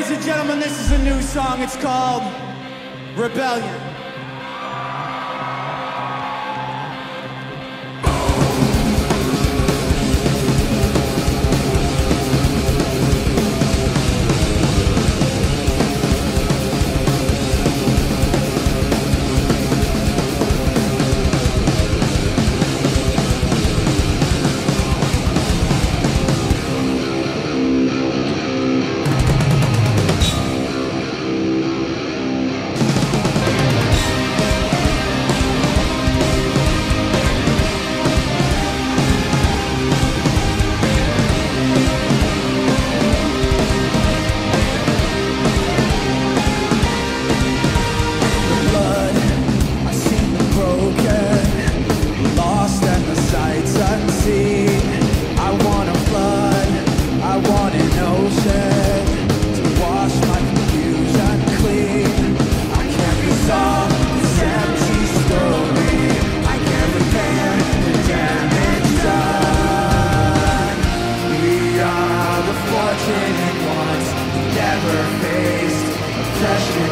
Ladies and gentlemen, this is a new song. It's called Rebellion. ever faced oppression.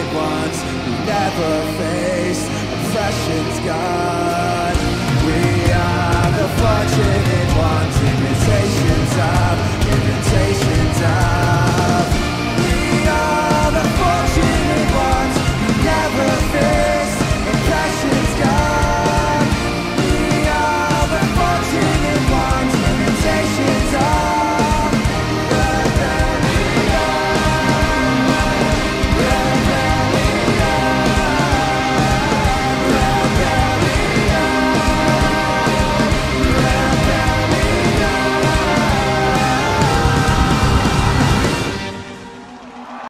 wicked ones who never face oppression's God. We are the fortunate.